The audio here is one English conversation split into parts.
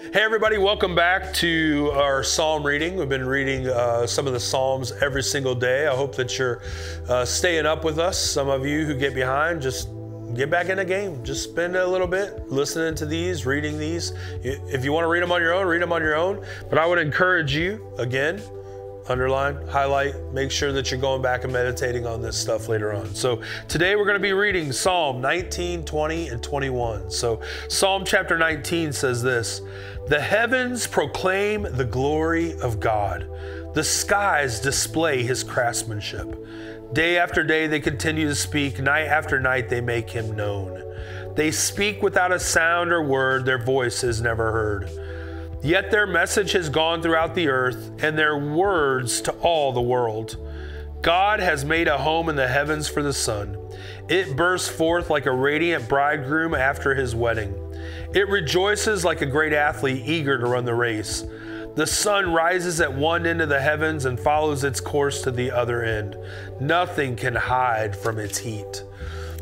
Hey, everybody, welcome back to our psalm reading. We've been reading uh, some of the psalms every single day. I hope that you're uh, staying up with us. Some of you who get behind, just get back in the game. Just spend a little bit listening to these, reading these. If you want to read them on your own, read them on your own. But I would encourage you, again, underline, highlight, make sure that you're going back and meditating on this stuff later on. So today we're going to be reading Psalm 19, 20, and 21. So Psalm chapter 19 says this The heavens proclaim the glory of God, the skies display his craftsmanship. Day after day they continue to speak, night after night they make him known. They speak without a sound or word, their voice is never heard. Yet their message has gone throughout the earth, and their words to all the world. God has made a home in the heavens for the sun. It bursts forth like a radiant bridegroom after his wedding. It rejoices like a great athlete eager to run the race. The sun rises at one end of the heavens and follows its course to the other end. Nothing can hide from its heat.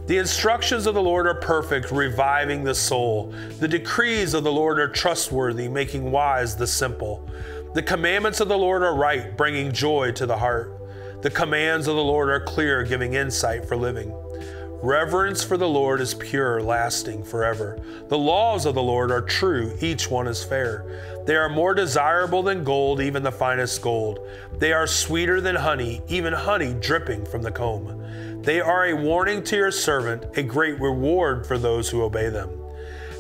The instructions of the Lord are perfect, reviving the soul. The decrees of the Lord are trustworthy, making wise the simple. The commandments of the Lord are right, bringing joy to the heart. The commands of the Lord are clear, giving insight for living. Reverence for the Lord is pure, lasting forever. The laws of the Lord are true, each one is fair. They are more desirable than gold, even the finest gold. They are sweeter than honey, even honey dripping from the comb. They are a warning to your servant, a great reward for those who obey them.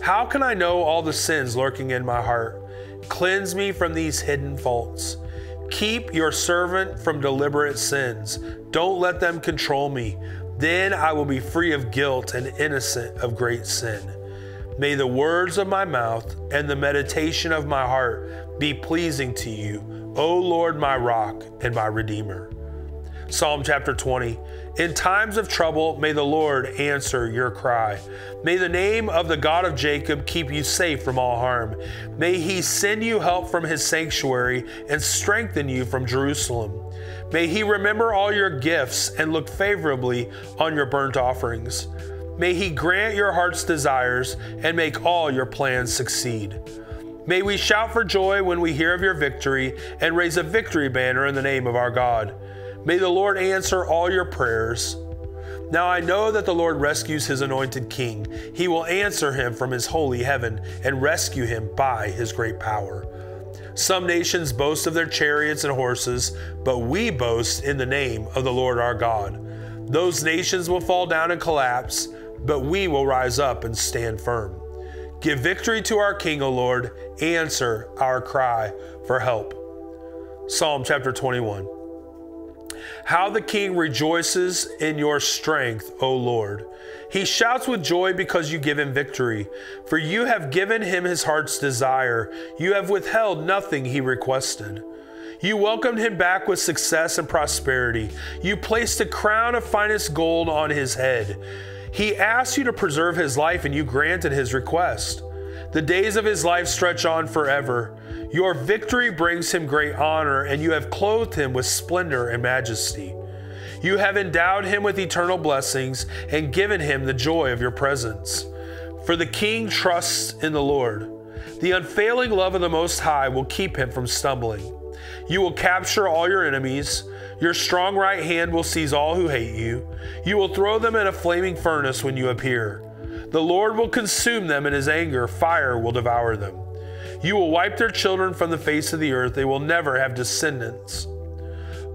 How can I know all the sins lurking in my heart? Cleanse me from these hidden faults. Keep your servant from deliberate sins. Don't let them control me. Then I will be free of guilt and innocent of great sin. May the words of my mouth and the meditation of my heart be pleasing to you, O Lord, my rock and my redeemer. Psalm chapter 20. In times of trouble, may the Lord answer your cry. May the name of the God of Jacob keep you safe from all harm. May he send you help from his sanctuary and strengthen you from Jerusalem. May he remember all your gifts and look favorably on your burnt offerings. May he grant your heart's desires and make all your plans succeed. May we shout for joy when we hear of your victory and raise a victory banner in the name of our God. May the Lord answer all your prayers. Now I know that the Lord rescues his anointed king. He will answer him from his holy heaven and rescue him by his great power. Some nations boast of their chariots and horses, but we boast in the name of the Lord our God. Those nations will fall down and collapse, but we will rise up and stand firm. Give victory to our King, O Lord. Answer our cry for help. Psalm chapter 21. How the king rejoices in your strength, O Lord. He shouts with joy because you give him victory. For you have given him his heart's desire. You have withheld nothing he requested. You welcomed him back with success and prosperity. You placed a crown of finest gold on his head. He asked you to preserve his life, and you granted his request. The days of his life stretch on forever. Your victory brings him great honor, and you have clothed him with splendor and majesty. You have endowed him with eternal blessings and given him the joy of your presence. For the king trusts in the Lord. The unfailing love of the Most High will keep him from stumbling. You will capture all your enemies. Your strong right hand will seize all who hate you. You will throw them in a flaming furnace when you appear. The Lord will consume them in his anger, fire will devour them. You will wipe their children from the face of the earth, they will never have descendants.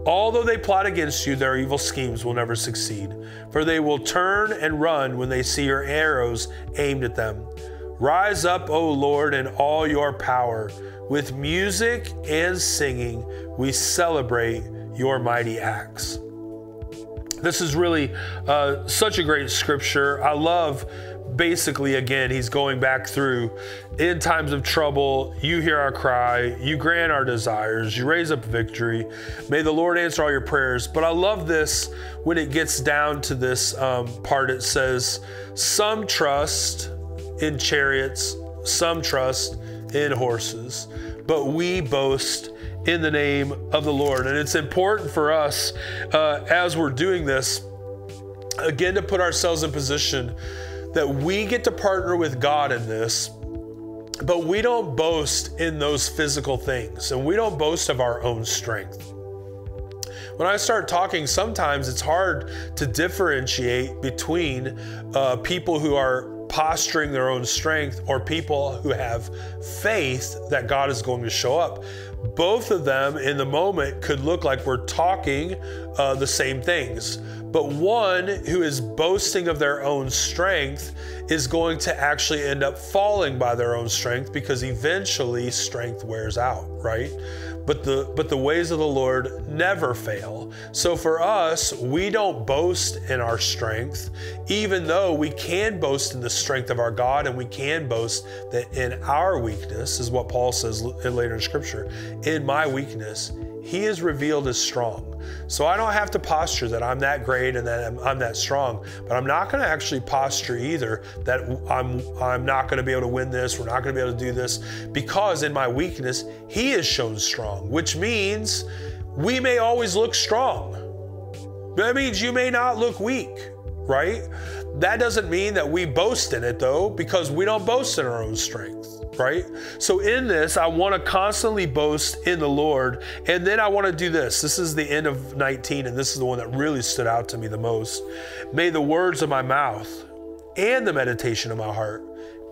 Although they plot against you, their evil schemes will never succeed, for they will turn and run when they see your arrows aimed at them. Rise up, O Lord, in all your power. With music and singing, we celebrate your mighty acts. This is really uh, such a great scripture. I love basically, again, he's going back through in times of trouble, you hear our cry, you grant our desires, you raise up victory. May the Lord answer all your prayers. But I love this when it gets down to this um, part. It says, Some trust in chariots, some trust in horses, but we boast in the name of the Lord. And it's important for us uh, as we're doing this, again, to put ourselves in position that we get to partner with God in this But we don't boast in those physical things, and we don't boast of our own strength. When I start talking, sometimes it's hard to differentiate between uh, people who are posturing their own strength or people who have faith that God is going to show up. Both of them in the moment could look like we're talking uh, the same things. But one who is boasting of their own strength is going to actually end up falling by their own strength because eventually strength wears out, right? but the but the ways of the Lord never fail. So for us, we don't boast in our strength, even though we can boast in the strength of our God and we can boast that in our weakness is what Paul says later in scripture, in my weakness, he is revealed as strong. So I don't have to posture that I'm that great and that I'm, I'm that strong, but I'm not going to actually posture either that I'm I'm not going to be able to win this, we're not going to be able to do this because in my weakness he is shown strong, which means we may always look strong. That means you may not look weak, right? That doesn't mean that we boast in it though because we don't boast in our own strength right? So in this, I want to constantly boast in the Lord. And then I want to do this. This is the end of 19, and this is the one that really stood out to me the most. May the words of my mouth and the meditation of my heart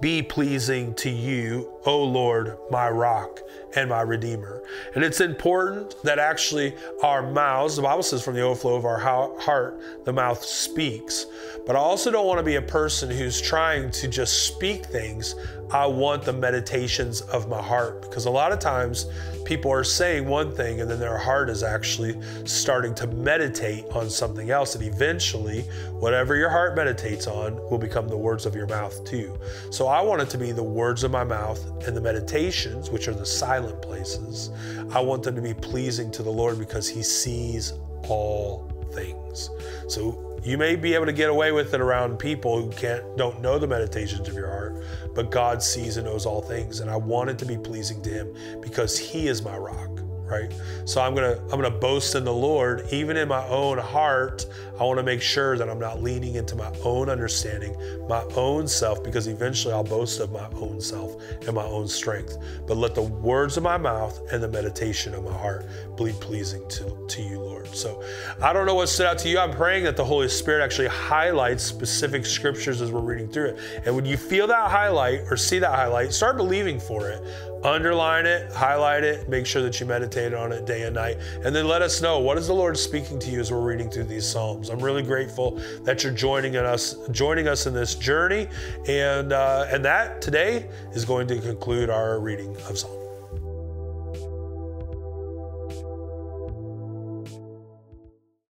be pleasing to you, O Lord, my rock and my redeemer. And it's important that actually our mouths, the Bible says from the overflow of our heart, the mouth speaks. But I also don't want to be a person who's trying to just speak things. I want the meditations of my heart because a lot of times people are saying one thing and then their heart is actually starting to meditate on something else. And eventually, whatever your heart meditates on will become the words of your mouth too. So I want it to be the words of my mouth and the meditations, which are the silent places. I want them to be pleasing to the Lord because He sees all things. So you may be able to get away with it around people who can't don't know the meditations of your heart, but God sees and knows all things, and I want it to be pleasing to Him because He is my rock right? So I'm gonna I'm gonna boast in the Lord, even in my own heart. I want to make sure that I'm not leaning into my own understanding, my own self, because eventually I'll boast of my own self and my own strength. But let the words of my mouth and the meditation of my heart be pleasing to, to you, Lord. So I don't know what stood out to you. I'm praying that the Holy Spirit actually highlights specific scriptures as we're reading through it. And when you feel that highlight or see that highlight, start believing for it underline it, highlight it, make sure that you on it day and night, and then let us know what is the Lord speaking to you as we're reading through these Psalms. I'm really grateful that you're joining us, joining us in this journey, and uh, and that today is going to conclude our reading of Psalms.